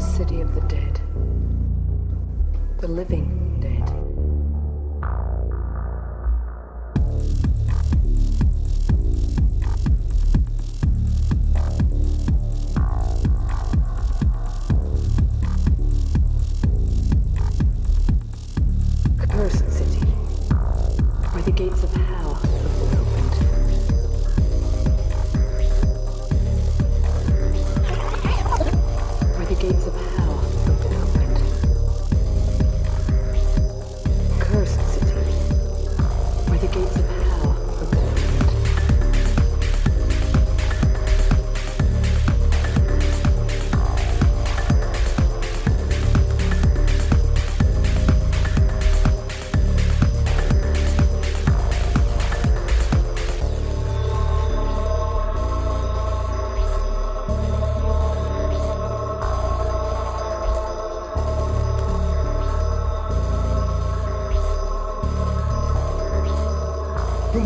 the city of the dead, the living dead.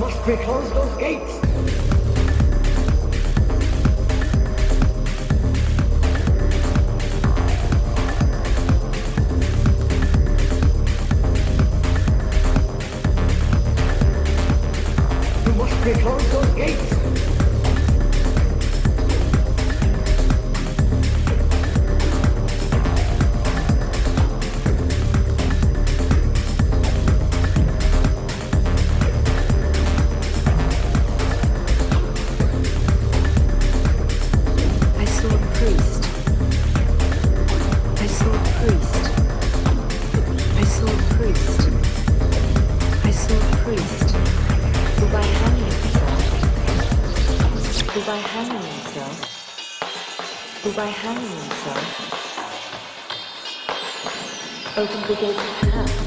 must we close those gates? We must we close those gates? who by hanging himself opened the gate to hell.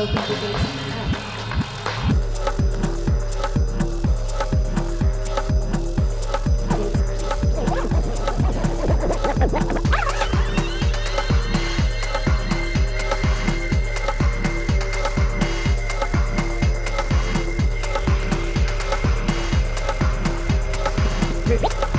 open to the Thank